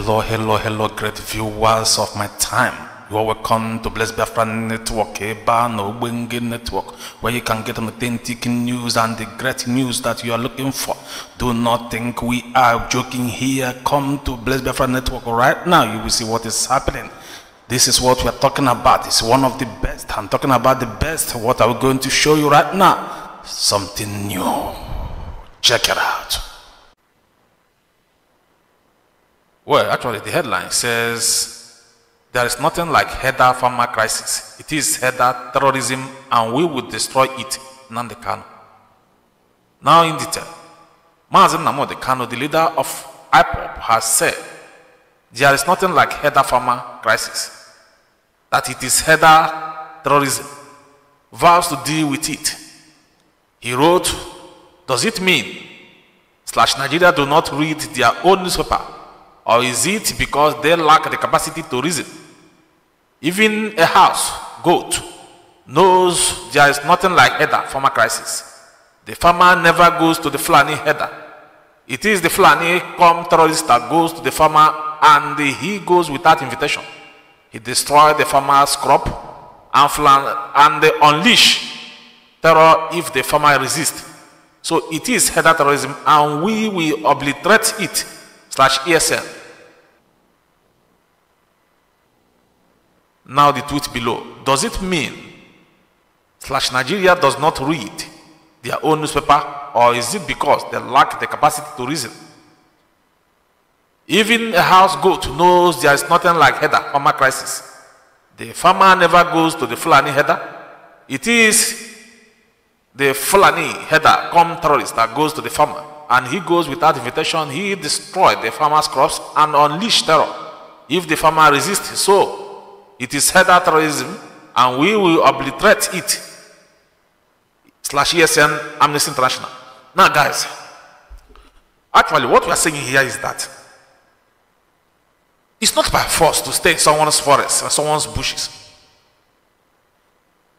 Hello, hello, hello, great viewers of my time. You are welcome to Blessed Biafra Network, eh, Eba no Wenge Network, where you can get authentic news and the great news that you are looking for. Do not think we are joking here. Come to Blessed Biafra Network right now. You will see what is happening. This is what we are talking about. It's one of the best. I'm talking about the best. What are we going to show you right now? Something new. Check it out. Well, actually, the headline says there is nothing like herder farmer crisis. It is herder terrorism, and we will destroy it. Nnamdi Kanu. Now, in detail, Mazin Nnamdi Kanu, the leader of IPOB, has said there is nothing like herder farmer crisis. That it is header terrorism. Vows to deal with it. He wrote, Does it mean slash Nigeria do not read their own newspaper? Or is it because they lack the capacity to reason? Even a house, goat, knows there is nothing like herder farmer crisis. The farmer never goes to the Fulani herder. It is the Fulani come terrorist that goes to the farmer and he goes without invitation. He destroys the farmer's crop and, flan- and they unleash terror if the farmer resists. So it is herder terrorism and we will obliterate it slash ESN. Now the tweet below. Does it mean slash Nigeria does not read their own newspaper or is it because they lack the capacity to reason? Even a house goat knows there is nothing like herder farmer crisis. The farmer never goes to the Fulani herder. It is the Fulani herder come terrorist that goes to the farmer and he goes without invitation. He destroyed the farmer's crops and unleashed terror. If the farmer resists, so it is herder terrorism and we will obliterate it. Slash ESN Amnesty International. Now, guys, actually, what we are saying here is that it's not by force to stay in someone's forest or someone's bushes.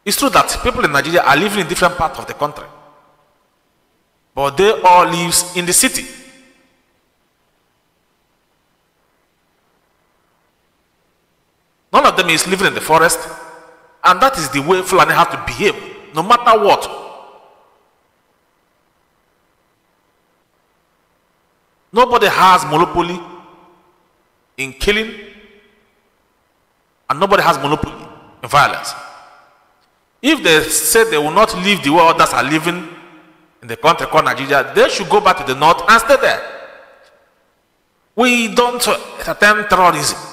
It's true that people in Nigeria are living in different parts of the country, but they all live in the city. Of them is living in the forest, and that is the way Fulani have to behave, no matter what. Nobody has monopoly in killing, and nobody has monopoly in violence. If they say they will not leave the way others are living in the country called Nigeria, they should go back to the north and stay there. We don't attempt terrorism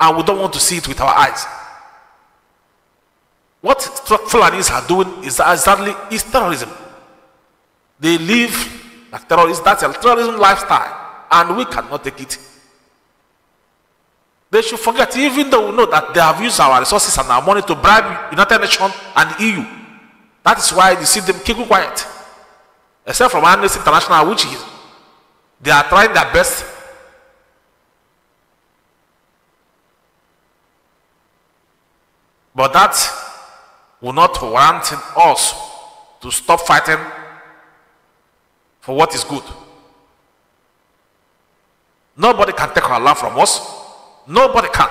and we don't want to see it with our eyes. What Fulanis are doing is exactly is terrorism. They live like terrorists. That's a terrorism lifestyle, and we cannot take it. They should forget, even though we know that they have used our resources and our money to bribe United Nations and EU. That is why you see them keep quiet. Except from Amnesty International, which is they are trying their best But that will not warrant us to stop fighting for what is good. Nobody can take our land from us. Nobody can.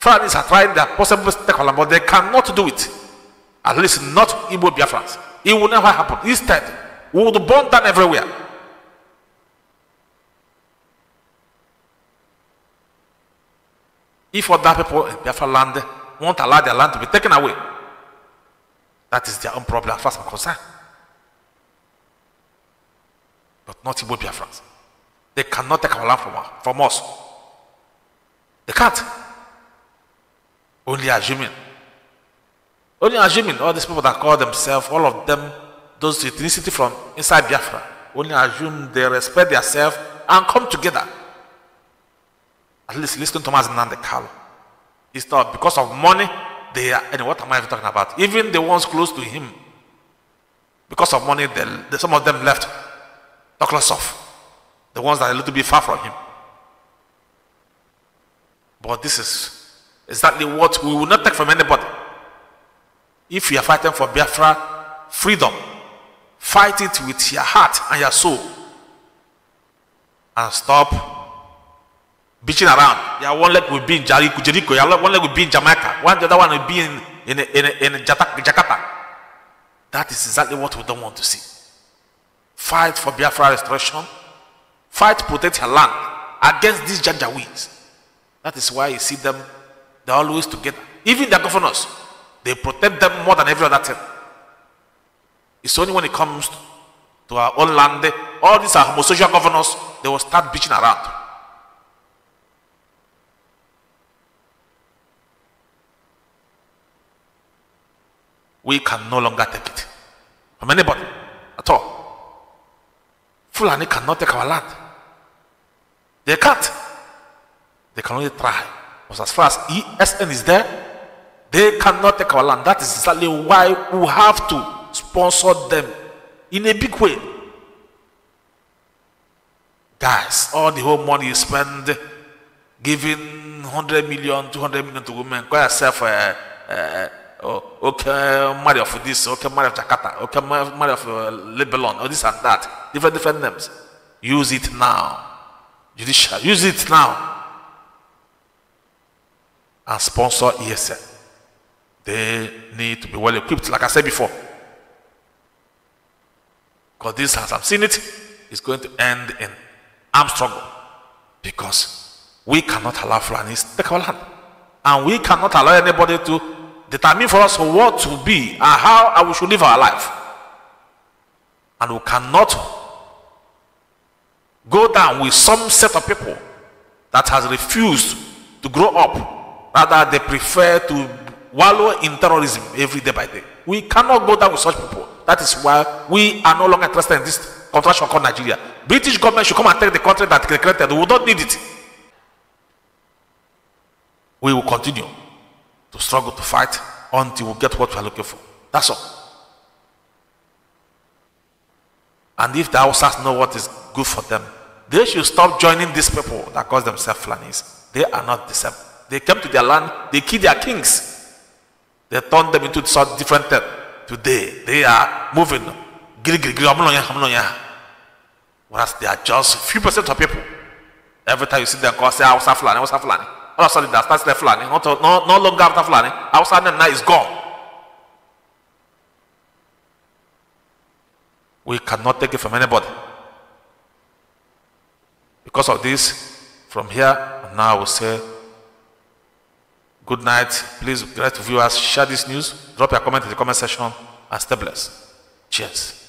Fulanis are trying their possible to take our land, but they cannot do it. At least not Igbo Biafrans. It will never happen. Instead, we will burn down everywhere. If other people in Biafra land won't allow their land to be taken away, that is their own problem as far as I'm concerned. But not Igbo Biafrans. They cannot take our land from, from us. They can't. Only assuming. Only assuming all these people that call themselves, all of them, those ethnicity from inside Biafra, only assume they respect themselves and come together. At least listen to Mazen Nnamdi Kanu. It's not because of money, they are, and what am I talking about? Even the ones close to him, because of money, they, they, some of them left. Of. The ones that are a little bit far from him. But this is exactly what we will not take from anybody. If you are fighting for Biafra freedom, fight it with your heart and your soul. And stop beaching around. Yeah, one leg will be in Jericho. Yeah, one leg will be in Jamaica. One the other one will be in in in, in, in Jakarta. That is exactly what we don't want to see. Fight for Biafra restoration. Fight to protect her land against these Janjaweeds. That is why you see them, they're always together. Even their governors, they protect them more than every other thing. It's only when it comes to our own land, all these are homosocial governors, they will start bitching around. We can no longer take it from anybody at all. Fulani cannot take our land. They can't. They can only try. But as far as ESN is there, they cannot take our land. That is exactly why we have to sponsor them in a big way. Guys, all the whole money you spend giving 100 million, 200 million to women, go yourself, uh, uh, oh, okay, money of this, okay, money of Jakarta, okay, money of uh, Lebanon, or this and that, different, different names. Use it now. Judicial, use it now. And sponsor ESN. They need to be well equipped, like I said before. Because this, as I'm seeing it, is going to end in armed struggle. Because we cannot allow Fulanis take our land. And we cannot allow anybody to determine for us what to be and how we should live our life. And we cannot go down with some set of people that has refused to grow up. Rather, they prefer to wallow in terrorism every day by day. We cannot go down with such people. That is why we are no longer interested in this contraction called Nigeria. British government should come and take the country that they created. We will not need it. We will continue to struggle to fight until we get what we are looking for. That's all. And if the Hausas know what is good for them, they should stop joining these people that call themselves Fulanis. They are not the same. They came to their land, they killed their kings. They turned them into such different things. Today, they are moving. Whereas they are just a few percent of people. Every time you see them call, say, Hausa Fulani, Hausa Fulani. All of a sudden, they start. Not, no, no longer after Fulani. Hausa now is gone. We cannot take it from anybody. Because of this, from here, now I will say, Good night. Please, great viewers, share this news. Drop your comment in the comment section and stay blessed. Cheers.